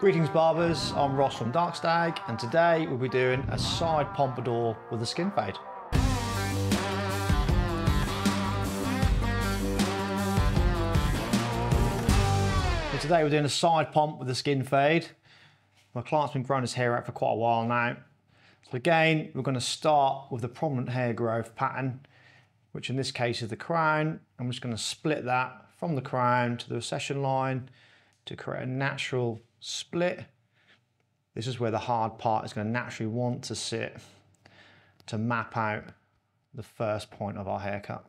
Greetings barbers, I'm Ross from Darkstag and today we'll be doing a side pompadour with a skin fade. So today we're doing a side pomp with a skin fade. My client's been growing his hair out for quite a while now. So again, we're going to start with the prominent hair growth pattern, which in this case is the crown. I'm just going to split that from the crown to the recession line to create a natural split. This is where the hard part is going to naturally want to sit to map out the first point of our haircut.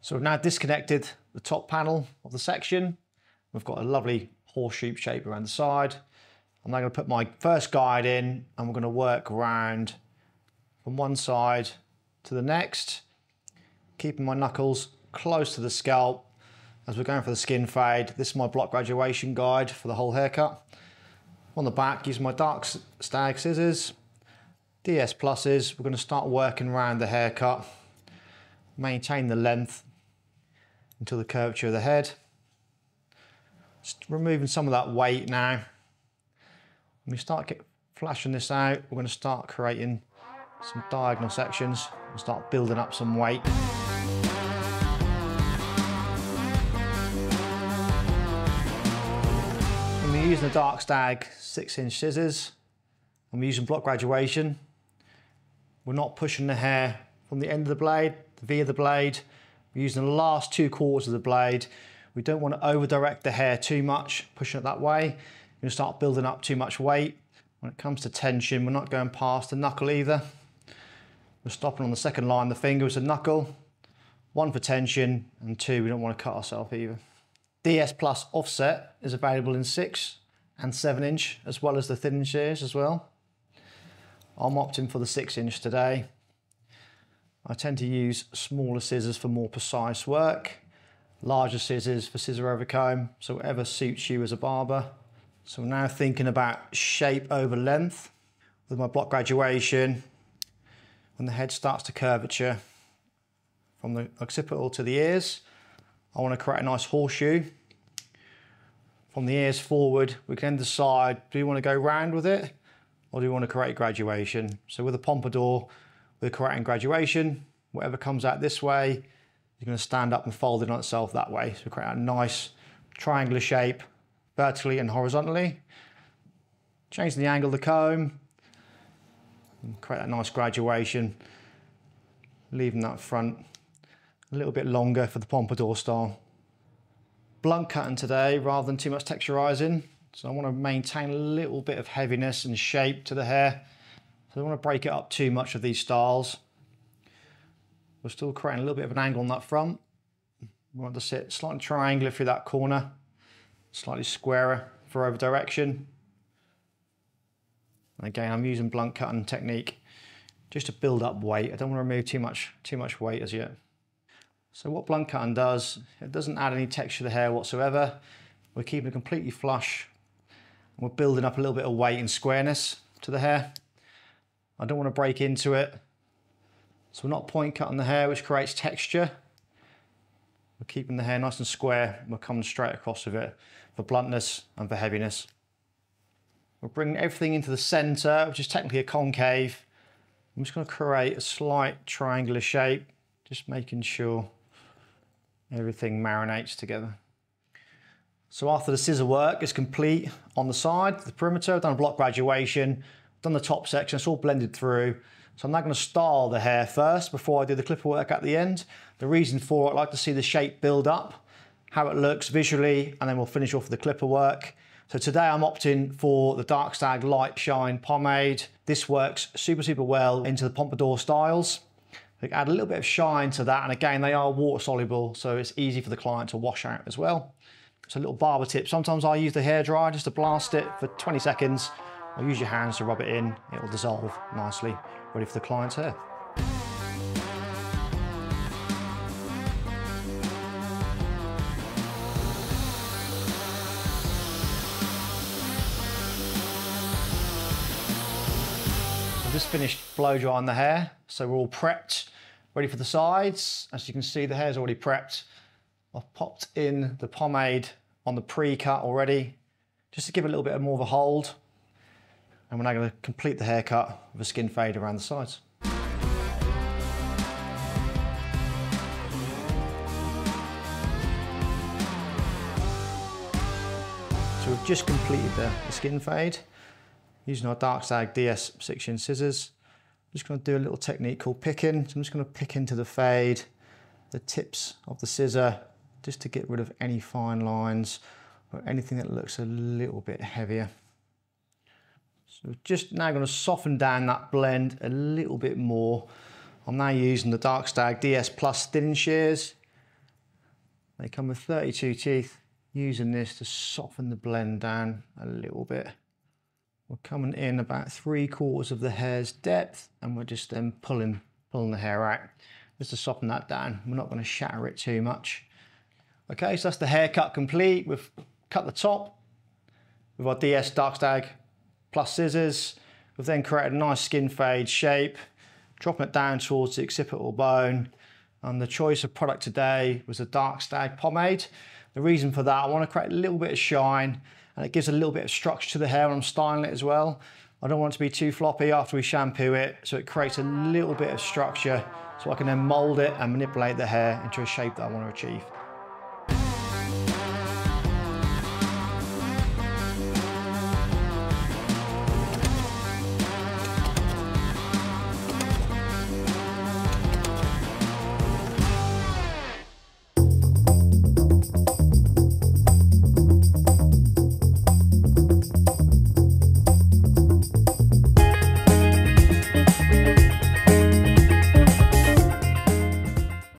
So we've now disconnected the top panel of the section. We've got a lovely horseshoe shape around the side. I'm now going to put my first guide in and we're going to work around from one side to the next, keeping my knuckles close to the scalp as we're going for the skin fade. This is my block graduation guide for the whole haircut. On the back, using my Dark Stag scissors, DS pluses, we're going to start working around the haircut, maintain the length until the curvature of the head. Just removing some of that weight now. When we start get, flashing this out, we're going to start creating some diagonal sections and start building up some weight. Using the Dark Stag six inch scissors and we're using block graduation. We're not pushing the hair from the end of the blade, the V of the blade, we're using the last two quarters of the blade. We don't want to over direct the hair too much, pushing it that way. You're to start building up too much weight. When it comes to tension, we're not going past the knuckle either. We're stopping on the second line, the finger is a knuckle. One for tension, and two, we don't want to cut ourselves either. DS Plus offset is available in six and seven inch, as well as the thin shears as well. I'm opting for the six inch today. I tend to use smaller scissors for more precise work, larger scissors for scissor over comb, so whatever suits you as a barber. So I'm now thinking about shape over length with my block graduation. When the head starts to curvature from the occipital to the ears, I want to create a nice horseshoe. From the ears forward, we can decide, do you want to go round with it or do you want to create graduation? So with a pompadour, we're creating graduation. Whatever comes out this way, you're going to stand up and fold it on itself that way. So create a nice triangular shape vertically and horizontally. Change the angle of the comb. Create that nice graduation. Leaving that front a little bit longer for the pompadour style. Blunt cutting today rather than too much texturizing. So I want to maintain a little bit of heaviness and shape to the hair. So I don't want to break it up too much of these styles. We're still creating a little bit of an angle on that front. We want to sit slightly triangular through that corner, slightly squarer for over direction. And again, I'm using blunt cutting technique just to build up weight. I don't want to remove too much, too much weight as yet. So what blunt cutting does, it doesn't add any texture to the hair whatsoever. We're keeping it completely flush. And we're building up a little bit of weight and squareness to the hair. I don't want to break into it. So we're not point cutting the hair, which creates texture. We're keeping the hair nice and square. We're coming straight across with it for bluntness and for heaviness. We're bringing everything into the center, which is technically a concave. I'm just going to create a slight triangular shape, just making sure everything marinates together. So after the scissor work is complete on the side, the perimeter, I've done a block graduation, done the top section, it's all blended through. So I'm now going to style the hair first before I do the clipper work at the end. The reason for it, I like to see the shape build up, how it looks visually, and then we'll finish off the clipper work. So today I'm opting for the Dark Stag Light Shine Pomade. This works super, super well into the Pompadour styles. They add a little bit of shine to that, and again, they are water soluble, so it's easy for the client to wash out as well. It's a little barber tip. Sometimes I use the hair dryer just to blast it for 20 seconds or use your hands to rub it in, it will dissolve nicely, ready for the client's hair. Just finished blow drying the hair, so we're all prepped, ready for the sides. As you can see, the hair's already prepped. I've popped in the pomade on the pre-cut already, just to give it a little bit more of a hold. And we're now going to complete the haircut with a skin fade around the sides. So we've just completed the, the skin fade using our dark Darkstag DS 6 inch scissors. I'm just going to do a little technique called picking. So I'm just going to pick into the fade the tips of the scissor just to get rid of any fine lines or anything that looks a little bit heavier. So just now going to soften down that blend a little bit more. I'm now using the Darkstag DS Plus thinning shears. They come with 32 teeth using this to soften the blend down a little bit. We're coming in about three quarters of the hair's depth and we're just then pulling, pulling the hair out just to soften that down. We're not going to shatter it too much. Okay, so that's the haircut complete. We've cut the top with our DS Darkstag plus scissors. We've then created a nice skin fade shape, dropping it down towards the occipital bone. And the choice of product today was a Darkstag pomade. The reason for that, I want to create a little bit of shine and it gives a little bit of structure to the hair when I'm styling it as well. I don't want it to be too floppy after we shampoo it, so it creates a little bit of structure so I can then mold it and manipulate the hair into a shape that I want to achieve.